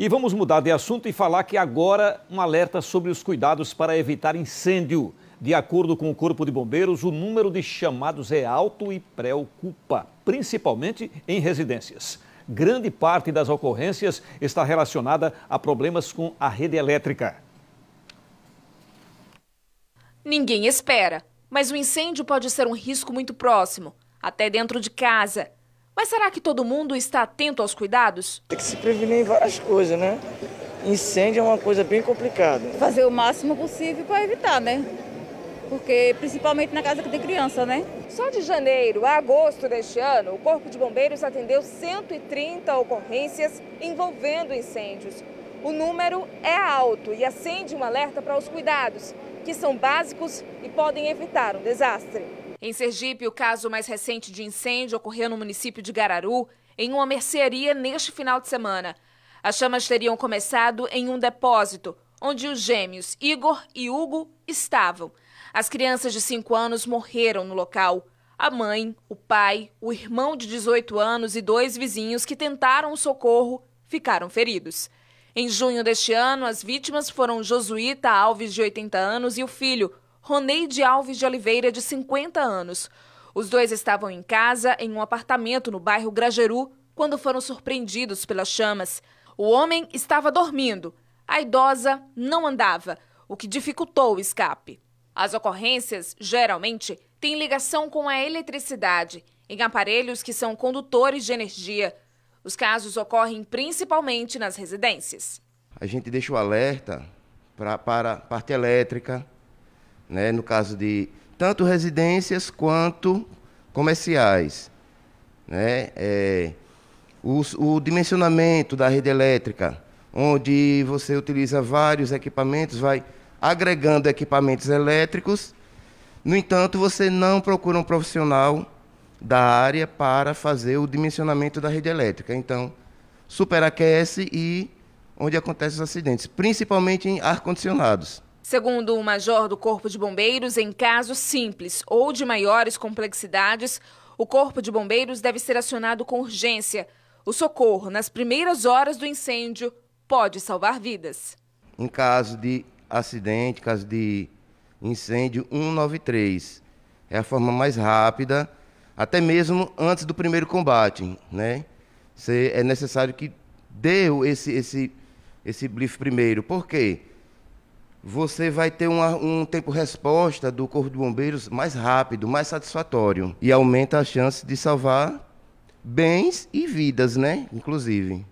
E vamos mudar de assunto e falar que agora um alerta sobre os cuidados para evitar incêndio. De acordo com o Corpo de Bombeiros, o número de chamados é alto e preocupa, principalmente em residências. Grande parte das ocorrências está relacionada a problemas com a rede elétrica. Ninguém espera, mas o incêndio pode ser um risco muito próximo, até dentro de casa. Mas será que todo mundo está atento aos cuidados? Tem que se prevenir em várias coisas, né? Incêndio é uma coisa bem complicada. Fazer o máximo possível para evitar, né? Porque principalmente na casa que tem criança, né? Só de janeiro a agosto deste ano, o Corpo de Bombeiros atendeu 130 ocorrências envolvendo incêndios. O número é alto e acende um alerta para os cuidados, que são básicos e podem evitar um desastre. Em Sergipe, o caso mais recente de incêndio ocorreu no município de Gararu, em uma mercearia neste final de semana. As chamas teriam começado em um depósito, onde os gêmeos Igor e Hugo estavam. As crianças de 5 anos morreram no local. A mãe, o pai, o irmão de 18 anos e dois vizinhos que tentaram o socorro ficaram feridos. Em junho deste ano, as vítimas foram Josuíta Alves, de 80 anos, e o filho, Roneide Alves de Oliveira, de 50 anos. Os dois estavam em casa, em um apartamento no bairro Grajeru, quando foram surpreendidos pelas chamas. O homem estava dormindo. A idosa não andava, o que dificultou o escape. As ocorrências, geralmente, têm ligação com a eletricidade, em aparelhos que são condutores de energia. Os casos ocorrem principalmente nas residências. A gente deixa o alerta pra, para parte elétrica, né, no caso de tanto residências quanto comerciais. Né, é, o, o dimensionamento da rede elétrica, onde você utiliza vários equipamentos, vai agregando equipamentos elétricos. No entanto, você não procura um profissional da área para fazer o dimensionamento da rede elétrica. Então, superaquece e onde acontecem os acidentes, principalmente em ar-condicionados. Segundo o major do Corpo de Bombeiros, em casos simples ou de maiores complexidades, o Corpo de Bombeiros deve ser acionado com urgência. O socorro nas primeiras horas do incêndio pode salvar vidas. Em caso de acidente, caso de incêndio, 193 é a forma mais rápida, até mesmo antes do primeiro combate, né? é necessário que dê esse esse esse brief primeiro. Por quê? Você vai ter uma, um tempo resposta do Corpo de Bombeiros mais rápido, mais satisfatório e aumenta a chance de salvar bens e vidas, né? Inclusive.